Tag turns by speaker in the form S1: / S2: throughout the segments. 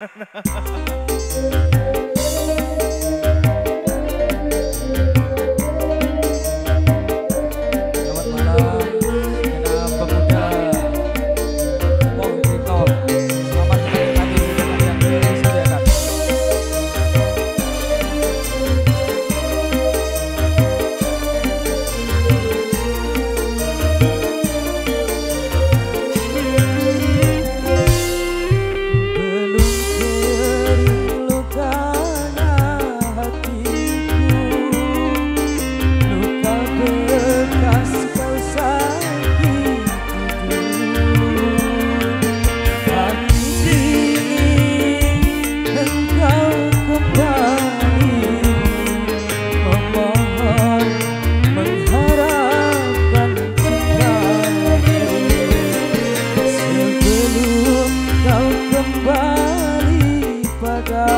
S1: 哈哈哈哈哈。Saga.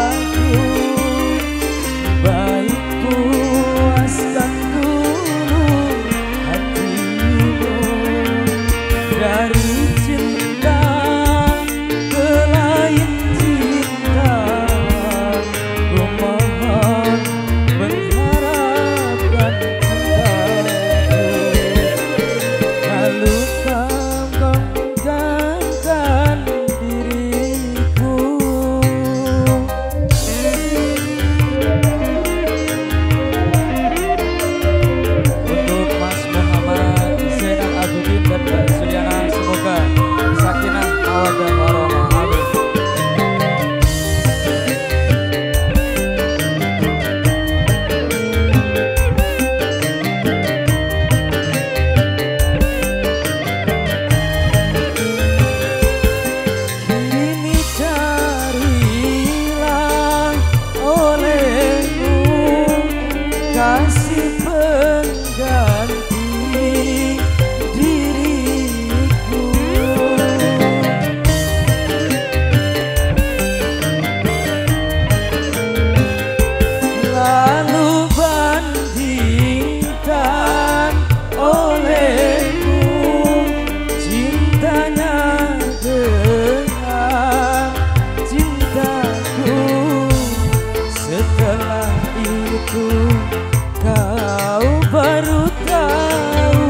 S1: Kau baru tahu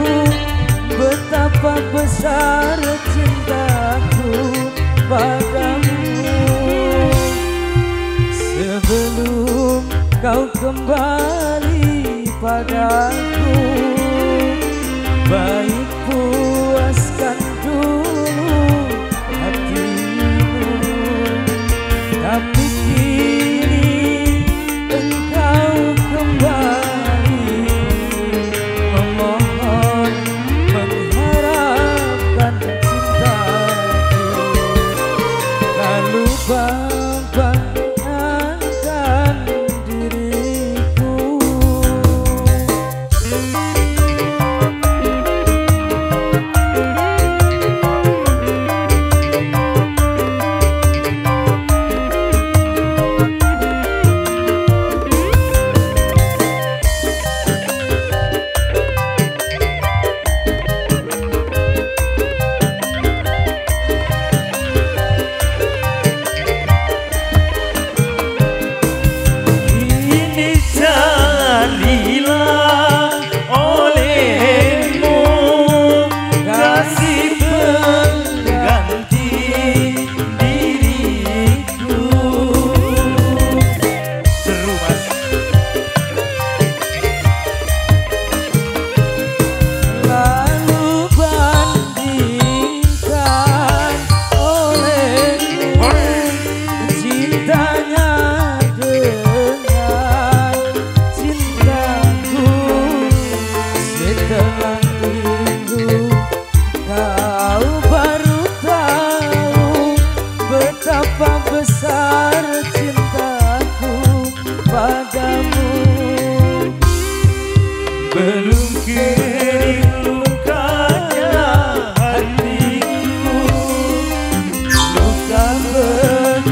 S1: Betapa besar cintaku padamu. Sebelum kau kembali padaku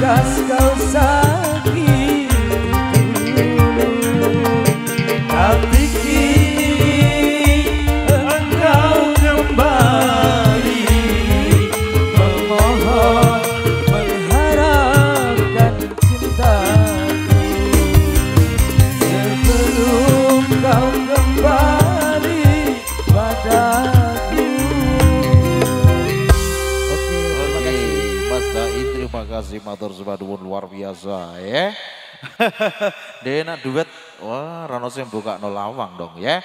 S1: Casca
S2: kasih matur suwun luar biasa ya. Dena duet, wah Rano sing buka no lawang dong ya.